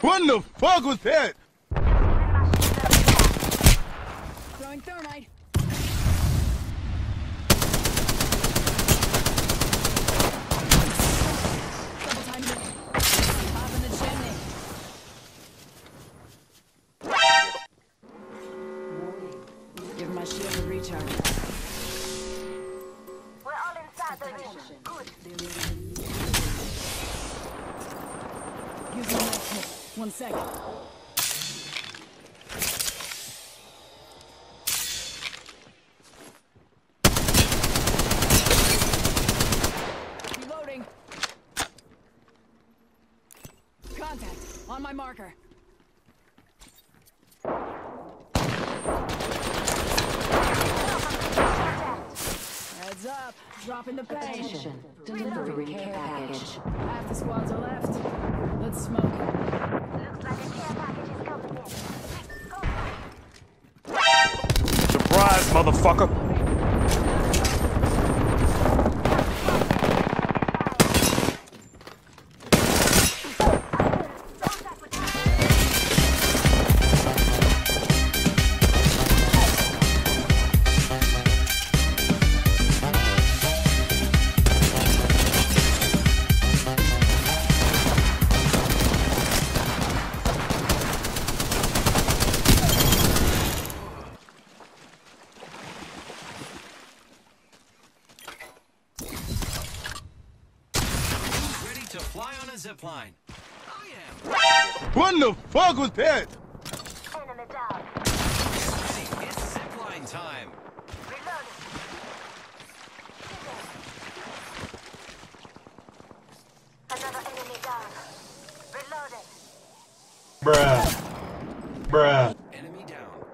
What the fuck was that? Throwing thermite. Double time it. Top in the chimney. Give my shield a recharge. We're all inside the ring. Good. Use my med kit. One second. Reloading. Contact. On my marker. Up. Dropping the pain. Attention, delivering care package. Half the squads are left. Let's smoke. Looks like a care package is coming in. Surprise, motherfucker. To fly on a zip line. I am. What the fuck was that? Enemy down. Ready. It's zip line time. Reloading. Another enemy down. Reloading. Bruh. Bruh. Enemy down.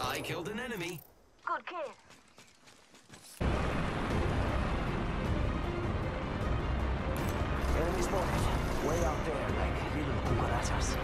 I killed an enemy. Good kid. Enemy spotted. Way out there, like little cucarachas.